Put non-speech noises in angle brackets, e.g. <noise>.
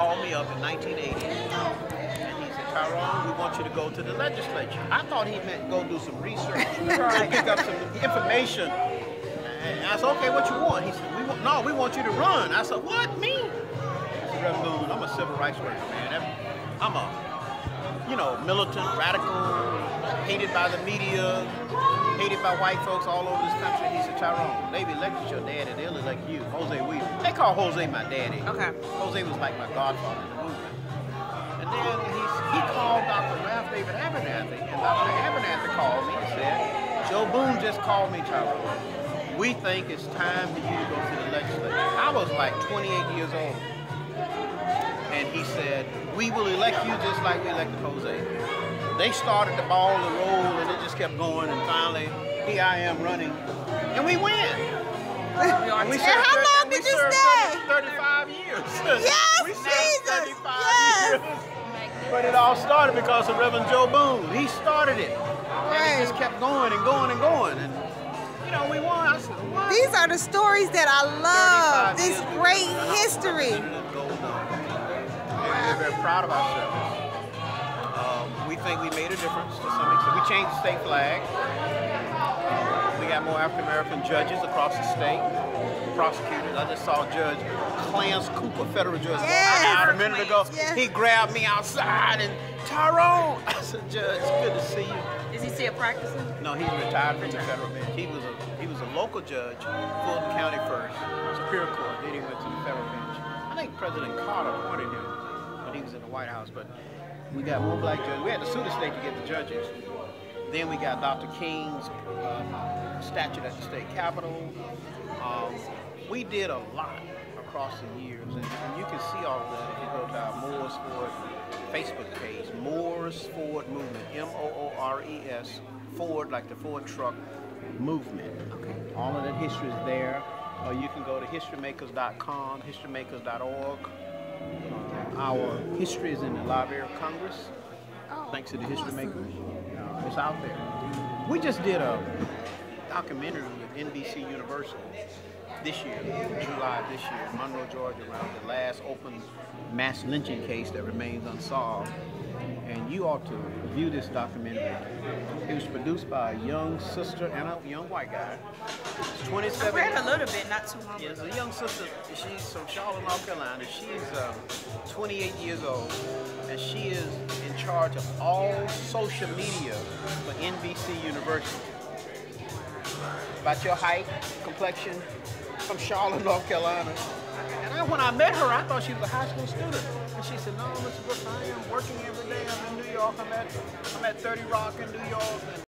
called me up in 1980, and he said, Tyrone, we want you to go to the legislature. I thought he meant go do some research, <laughs> pick up some information. And I said, okay, what you want? He said, we want, no, we want you to run. I said, what, me? I said, Reverend Boone, I'm a civil rights worker, man. I'm a, you know, militant, radical, hated by the media, hated by white folks all over this country. He said, Tyrone, they've elected your daddy. They'll elect you, Hosea Williams. They call Hosea my daddy. Okay. Hosea was like my godfather in the movement. And then he, he called Dr. Ralph David Abernathy, and Dr. Abernathy called me and said, Joe Boone just called me, Tyrone. We think it's time for you to go to the legislature. I was like 28 years old. And he said, we will elect you just like we elected Hosea. They started the ball to roll and it just kept going and finally here I am running. And we win. And we And how long did you stay? 35 years. <laughs> Yes, we Jesus, 35 yes. years. But it all started because of Reverend Joe Boone. He started it. And it just kept going and going and going. And, you know, we won. Said? These are the stories that I love. This great history. We're very proud of ourselves. Um, we think we made a difference to some extent. We changed the state flag. We got more African American judges across the state, prosecutors. I just saw Judge Clarence Cooper, federal judge, Yes. a minute ago. Yes. He grabbed me outside and Tyrone. <laughs> I said, Judge, it's good to see you. Is he still practicing? No, he's retired from the federal bench. He was a he was a local judge, Fulton County first, Superior Court. Then he went to the federal bench. I think President Carter appointed him when he was in the White House. But we got more black judges. We had to sue the state to get the judges. Then we got Dr. King's uh, statue at the state capitol. Um, we did a lot across the years, and, and you can see all of that if you go to our Moores Ford Facebook page, Moores Ford Movement, M-O-O-R-E-S, Ford like the Ford truck movement. Okay. All of that history is there. Or you can go to historymakers.com, historymakers.org. Uh, our history is in the Library of Congress, Oh, thanks to the History Makers. Uh, it's out there. We just did a documentary with NBC Universal this year, July this year, Monroe, Georgia, around the last open mass lynching case that remains unsolved. And you ought to view this documentary. It was produced by a young sister and a young white guy. She's I 27. read a little bit, not too long. Yes, a young sister. She's from Charlotte, North Carolina. She's um, 28 years old, and she is in charge of all social media for NBC University. About your height, complexion, from Charlotte, North Carolina. And I, when I met her, I thought she was a high school student. And she said, "No, Mr. Brooks, I am working every day. I'm in New York. I'm at I'm at 30 Rock in New York."